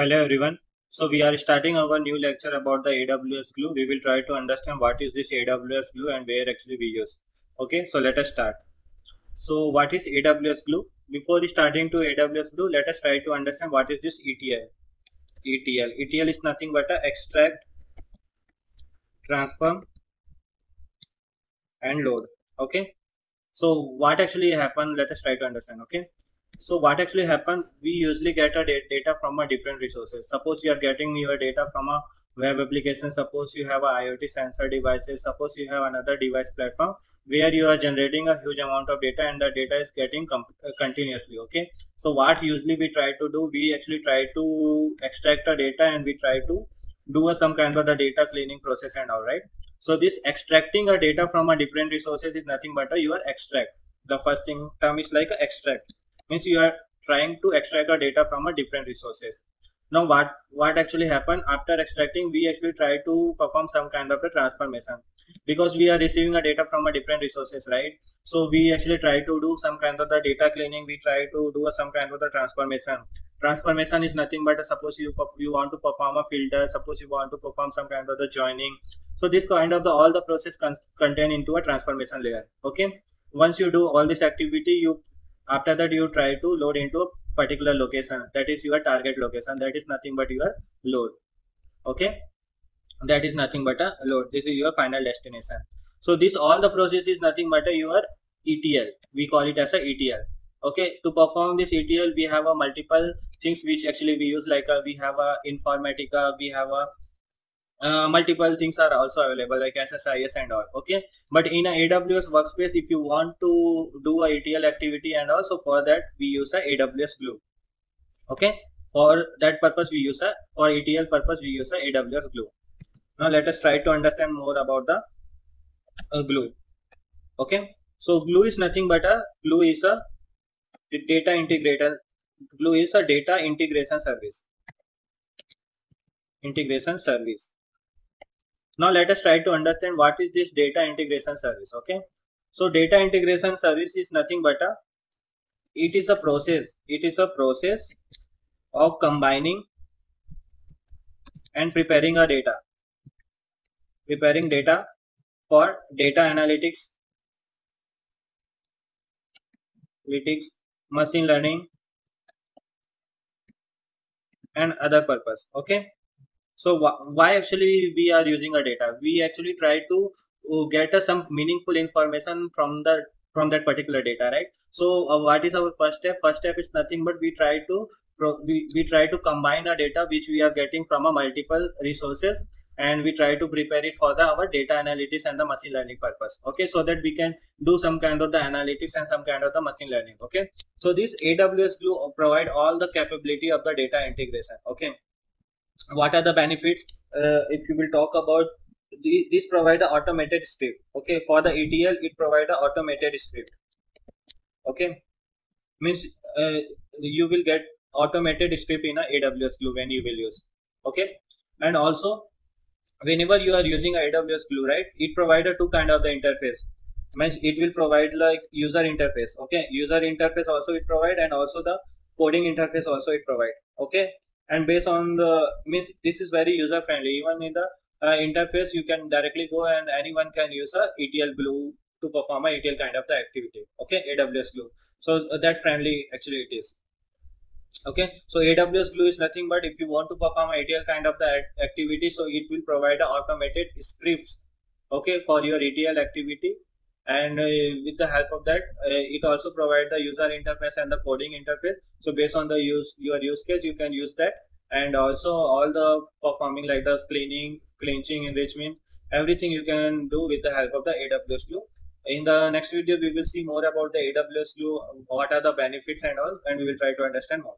Hello everyone. So we are starting our new lecture about the AWS Glue. We will try to understand what is this AWS Glue and where actually we use. Okay, so let us start. So what is AWS Glue? Before starting to AWS Glue, let us try to understand what is this ETL. ETL. ETL is nothing but a extract, transform and load. Okay. So what actually happened? Let us try to understand. Okay so what actually happened we usually get a data from a different resources. Suppose you are getting your data from a web application suppose you have a iot sensor devices suppose you have another device platform where you are generating a huge amount of data and the data is getting uh, continuously okay? So what usually we try to do we actually try to extract the data and we try to do a, some kind of the data cleaning process and all right? So this extracting a data from a different resources is nothing but a your extract. The first thing term is like extract means you are trying to extract a data from a different resources. Now what what actually happened? After extracting we actually try to perform some kind of a transformation because we are receiving a data from a different resources right? So we actually try to do some kind of the data cleaning. We try to do some kind of the transformation. Transformation is nothing but suppose you you want to perform a filter suppose you want to perform some kind of the joining. So this kind of the all the process con contain into a transformation layer okay? Once you do all this activity you after that you try to load into a particular location. That is your target location. That is nothing but your load. Okay? That is nothing but a load. This is your final destination. So this all the process is nothing but a your etl we call it as a etl okay? To perform this etl we have a multiple things which actually we use like a, we have a informatica we have a uh, multiple things are also available like SSIS and all okay? But in a AWS workspace if you want to do a ETL activity and also for that we use a AWS glue okay? For that purpose we use a for ETL purpose we use a AWS glue. Now let us try to understand more about the uh, glue okay? So glue is nothing but a glue is a data integrator glue is a data integration service. Integration service now let us try to understand what is this data integration service. Okay. So data integration service is nothing but a, it is a process. It is a process of combining and preparing a data. Preparing data for data analytics, analytics, machine learning and other purpose. Okay so wh why actually we are using a data? We actually try to uh, get uh, some meaningful information from the from that particular data right? So uh, what is our first step? First step is nothing but we try to we, we try to combine our data which we are getting from a multiple resources and we try to prepare it for the our data analytics and the machine learning purpose okay? So that we can do some kind of the analytics and some kind of the machine learning okay? So this aws glue provide all the capability of the data integration okay what are the benefits? Uh, if you will talk about the, this provide a automated script okay? For the etl it provide a automated script okay? Means uh, you will get automated script in a aws glue when you will use okay? And also whenever you are using aws glue right it provide a two kind of the interface. Means it will provide like user interface okay? User interface also it provide and also the coding interface also it provide okay and based on the means this is very user friendly even in the uh, interface you can directly go and anyone can use a etl glue to perform a etl kind of the activity. Okay? Aws glue. So uh, that friendly actually it is. Okay? So aws glue is nothing but if you want to perform etl kind of the activity so it will provide automated scripts okay for your etl activity and uh, with the help of that uh, it also provide the user interface and the coding interface. So based on the use your use case you can use that. And also all the performing like the cleaning cleansing enrichment everything you can do with the help of the aws glue in the next video we will see more about the aws glue what are the benefits and all and we will try to understand more